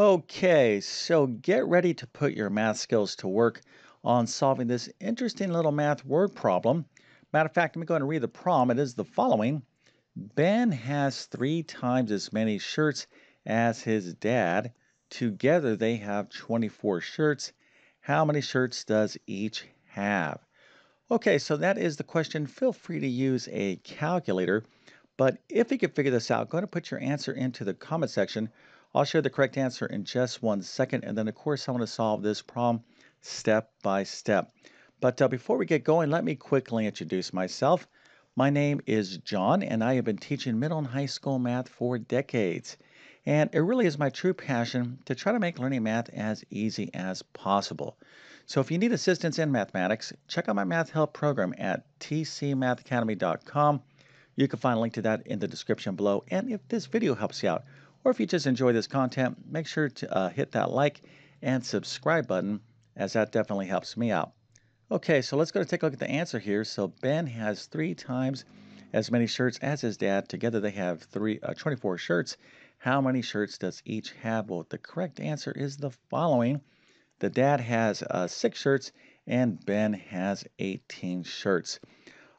Okay, so get ready to put your math skills to work on solving this interesting little math word problem. Matter of fact, let me go ahead and read the problem. It is the following. Ben has three times as many shirts as his dad. Together they have 24 shirts. How many shirts does each have? Okay, so that is the question. Feel free to use a calculator. But if you can figure this out, go ahead and put your answer into the comment section. I'll share the correct answer in just one second. And then, of course, I want to solve this problem step by step. But uh, before we get going, let me quickly introduce myself. My name is John, and I have been teaching middle and high school math for decades. And it really is my true passion to try to make learning math as easy as possible. So if you need assistance in mathematics, check out my math help program at tcmathacademy.com. You can find a link to that in the description below. And if this video helps you out, or if you just enjoy this content, make sure to uh, hit that like and subscribe button as that definitely helps me out. Okay, so let's go to take a look at the answer here. So Ben has three times as many shirts as his dad. Together they have three, uh, 24 shirts. How many shirts does each have? Well, the correct answer is the following. The dad has uh, six shirts and Ben has 18 shirts.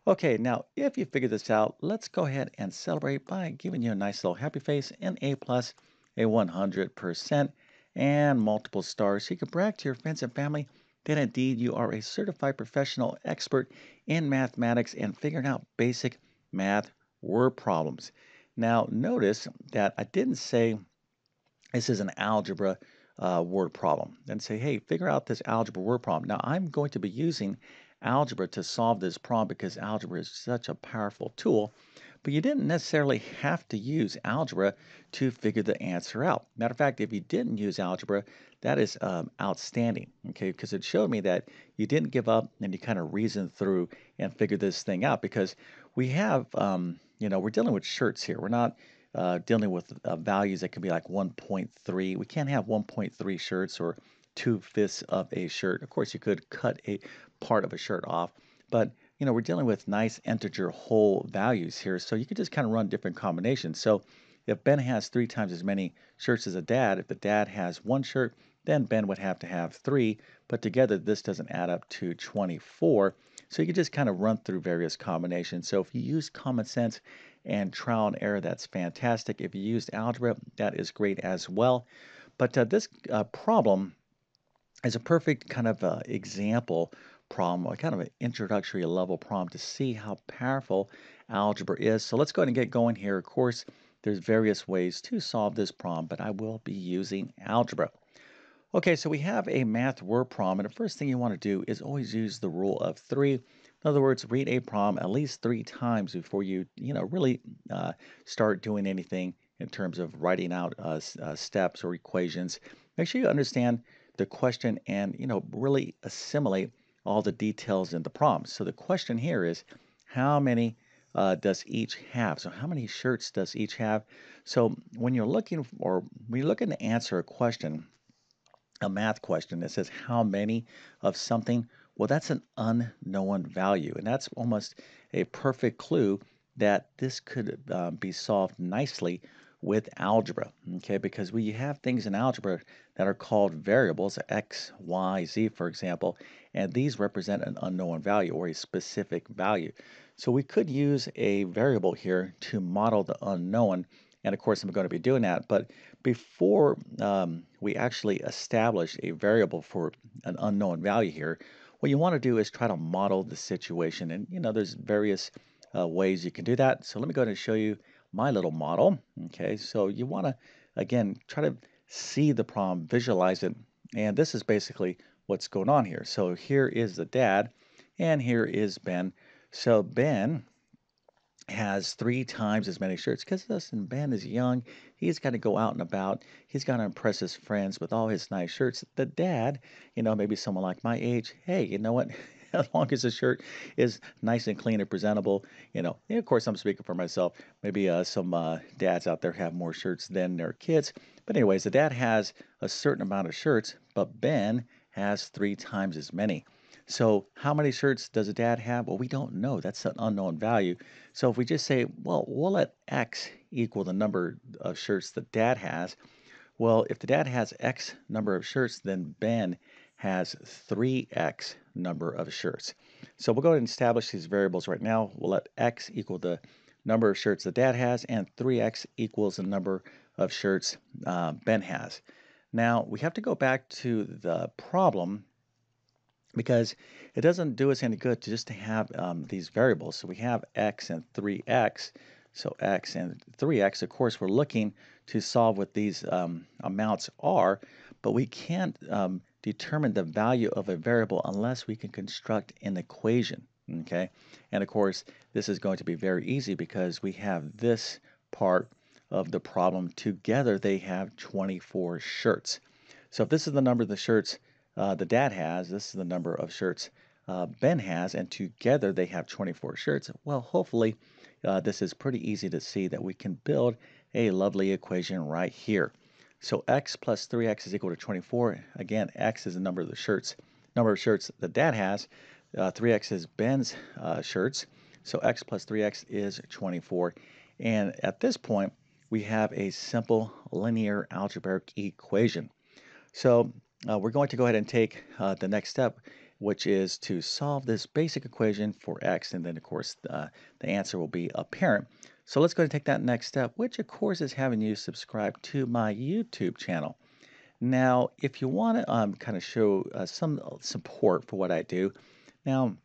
Okay, now if you figured this out, let's go ahead and celebrate by giving you a nice little happy face, an A plus, a 100%, and multiple stars. So you can brag to your friends and family that indeed you are a certified professional expert in mathematics and figuring out basic math word problems. Now notice that I didn't say this is an algebra uh, word problem. Then say, hey, figure out this algebra word problem. Now I'm going to be using algebra to solve this problem because algebra is such a powerful tool. But you didn't necessarily have to use algebra to figure the answer out. Matter of fact, if you didn't use algebra, that is um, outstanding, okay? Because it showed me that you didn't give up and you kind of reasoned through and figured this thing out. Because we have, um, you know, we're dealing with shirts here. We're not uh, dealing with uh, values that can be like 1.3. We can't have 1.3 shirts or two fifths of a shirt. Of course, you could cut a part of a shirt off, but you know, we're dealing with nice integer whole values here. So you could just kind of run different combinations. So if Ben has three times as many shirts as a dad, if the dad has one shirt, then Ben would have to have three, but together this doesn't add up to 24. So you can just kind of run through various combinations. So if you use common sense and trial and error, that's fantastic. If you used algebra, that is great as well. But uh, this uh, problem is a perfect kind of uh, example problem, a kind of an introductory level problem to see how powerful algebra is. So let's go ahead and get going here. Of course, there's various ways to solve this problem, but I will be using algebra. Okay, so we have a math word problem, and the first thing you want to do is always use the rule of three. In other words, read a problem at least three times before you, you know, really uh, start doing anything in terms of writing out uh, uh, steps or equations. Make sure you understand the question and you know really assimilate all the details in the prompt. So the question here is how many uh, does each have? So how many shirts does each have? So when you're looking or when you're looking to answer a question, a math question that says how many of something, well that's an unknown value and that's almost a perfect clue that this could uh, be solved nicely with algebra, okay? Because we have things in algebra that are called variables, x, y, z, for example, and these represent an unknown value or a specific value. So we could use a variable here to model the unknown, and of course I'm going to be doing that, but before um, we actually establish a variable for an unknown value here, what you want to do is try to model the situation, and you know there's various uh, ways you can do that. So let me go ahead and show you my little model. Okay, so you want to, again, try to see the problem, visualize it, and this is basically what's going on here. So here is the dad, and here is Ben. So Ben has three times as many shirts because listen, Ben is young. He's got to go out and about. He's got to impress his friends with all his nice shirts. The dad, you know, maybe someone like my age, hey, you know what? as long as the shirt is nice and clean and presentable. You know, and of course, I'm speaking for myself. Maybe uh, some uh, dads out there have more shirts than their kids. But, anyways, the dad has a certain amount of shirts, but Ben has three times as many. So, how many shirts does a dad have? Well, we don't know. That's an unknown value. So, if we just say, well, we'll let X equal the number of shirts that dad has, Well, if the dad has X number of shirts, then Ben has 3X number of shirts. So we'll go ahead and establish these variables right now. We'll let X equal the number of shirts the dad has, and 3X equals the number of shirts uh, Ben has. Now, we have to go back to the problem because it doesn't do us any good to just to have um, these variables. So we have x and 3x. So x and 3x, of course, we're looking to solve what these um, amounts are, but we can't um, determine the value of a variable unless we can construct an equation, okay? And of course, this is going to be very easy because we have this part of the problem. Together, they have 24 shirts. So if this is the number of the shirts uh, the dad has, this is the number of shirts uh, Ben has, and together they have 24 shirts. Well, hopefully, uh, this is pretty easy to see that we can build a lovely equation right here. So x plus 3x is equal to 24. Again, x is the number of the shirts, number of shirts that dad has. 3x uh, is Ben's uh, shirts. So x plus 3x is 24. And at this point, we have a simple linear algebraic equation. So uh, we're going to go ahead and take uh, the next step, which is to solve this basic equation for x, and then of course uh, the answer will be apparent. So let's go and take that next step, which of course is having you subscribe to my YouTube channel. Now, if you want to um, kind of show uh, some support for what I do, now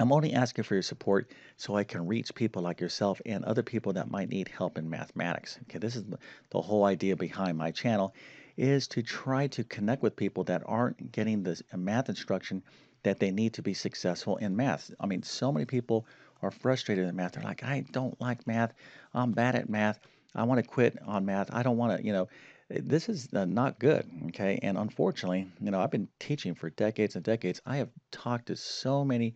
I'm only asking for your support so I can reach people like yourself and other people that might need help in mathematics. Okay, this is the whole idea behind my channel is to try to connect with people that aren't getting the math instruction that they need to be successful in math. I mean, so many people are frustrated in math. They're like, I don't like math. I'm bad at math. I want to quit on math. I don't want to, you know, eh, this is uh, not good. Okay. And unfortunately, you know, I've been teaching for decades and decades. I have talked to so many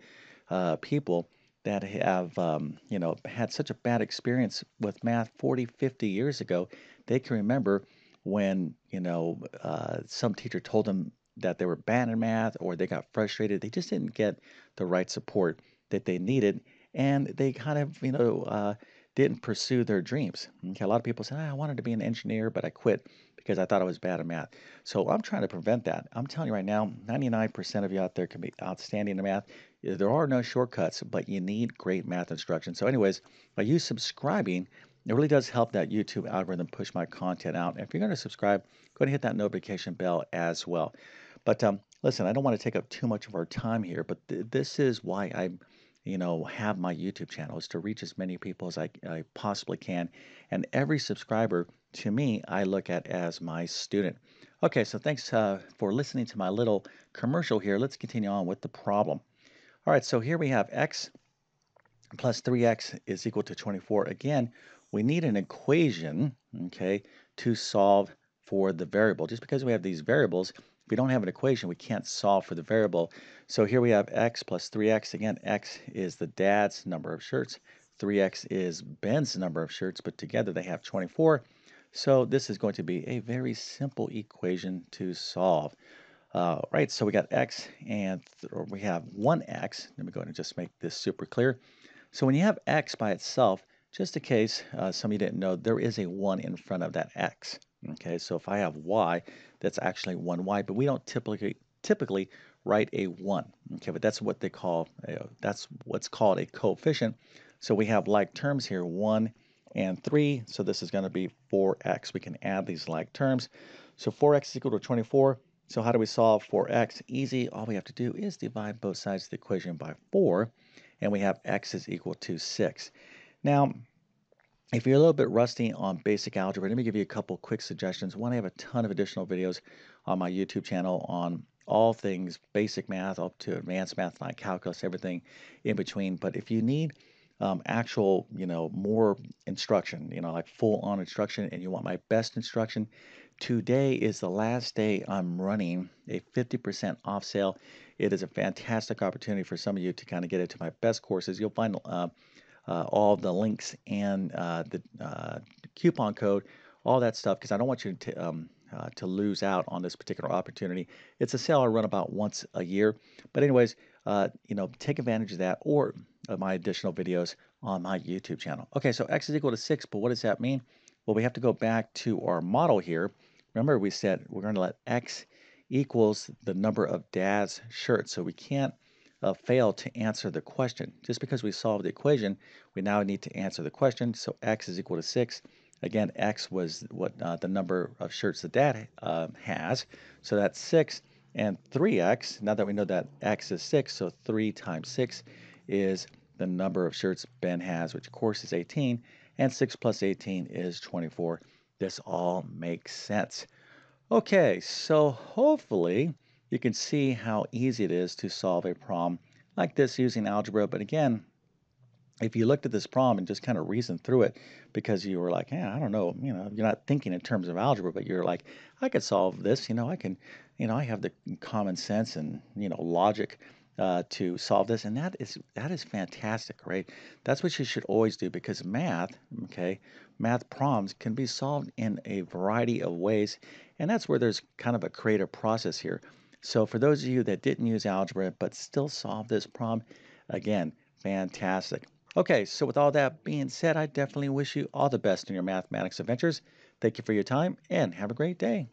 uh, people that have, um, you know, had such a bad experience with math 40, 50 years ago. They can remember when you know uh, some teacher told them that they were bad in math or they got frustrated they just didn't get the right support that they needed and they kind of you know uh, didn't pursue their dreams. Okay, a lot of people say ah, i wanted to be an engineer but i quit because i thought i was bad at math. So i'm trying to prevent that. I'm telling you right now 99% of you out there can be outstanding in math. There are no shortcuts but you need great math instruction. So anyways by you subscribing it really does help that YouTube algorithm push my content out. And if you're going to subscribe, go ahead and hit that notification bell as well. But um, listen, I don't want to take up too much of our time here, but th this is why I, you know, have my YouTube channel is to reach as many people as I, I possibly can. And every subscriber to me, I look at as my student. Okay, so thanks uh, for listening to my little commercial here. Let's continue on with the problem. All right, so here we have x plus 3x is equal to 24. Again, we need an equation, okay, to solve for the variable. Just because we have these variables, if we don't have an equation, we can't solve for the variable. So here we have x plus 3x. Again, x is the dad's number of shirts. 3x is Ben's number of shirts, but together they have 24. So this is going to be a very simple equation to solve. Uh, right, so we got x and we have 1x. Let me go ahead and just make this super clear. So when you have x by itself, just in case uh, some of you didn't know, there is a 1 in front of that x. Okay, so if I have y, that's actually 1y, but we don't typically typically write a 1. Okay, but that's what they call, uh, that's what's called a coefficient. So we have like terms here, 1 and 3, so this is going to be 4x. We can add these like terms. So 4x is equal to 24. So how do we solve for x? Easy. All we have to do is divide both sides of the equation by 4, and we have x is equal to 6. Now, if you're a little bit rusty on basic algebra, let me give you a couple quick suggestions. One, I have a ton of additional videos on my YouTube channel on all things basic math up to advanced math like calculus, everything in between. But if you need um, actual, you know, more instruction, you know, like full on instruction, and you want my best instruction, today is the last day I'm running a 50% off sale. It is a fantastic opportunity for some of you to kind of get into my best courses. You'll find uh, all the links and uh, the uh, coupon code, all that stuff, because I don't want you to um, uh, to lose out on this particular opportunity. It's a sale I run about once a year, but anyways, uh, you know, take advantage of that or my additional videos on my YouTube channel. Okay, so x is equal to six, but what does that mean? Well, we have to go back to our model here, remember we said we're going to let x equals the number of dad's shirts. So we can't uh, fail to answer the question. Just because we solved the equation, we now need to answer the question. So x is equal to 6. Again, x was what uh, the number of shirts the dad uh, has. So that's 6 and 3x. Now that we know that x is 6, so 3 times 6 is the number of shirts Ben has, which of course is 18. And 6 plus 18 is 24. This all makes sense. Okay, so hopefully you can see how easy it is to solve a problem like this using algebra. But again, if you looked at this problem and just kind of reasoned through it because you were like, yeah, I don't know, you know, you're not thinking in terms of algebra, but you're like, I could solve this, you know, I can, you know, I have the common sense and, you know, logic uh, to solve this, and that is that is fantastic, right? That's what you should always do because math, okay, math problems can be solved in a variety of ways, and that's where there's kind of a creative process here. So for those of you that didn't use algebra but still solve this problem, again, fantastic. Okay, so with all that being said, I definitely wish you all the best in your mathematics adventures. Thank you for your time and have a great day.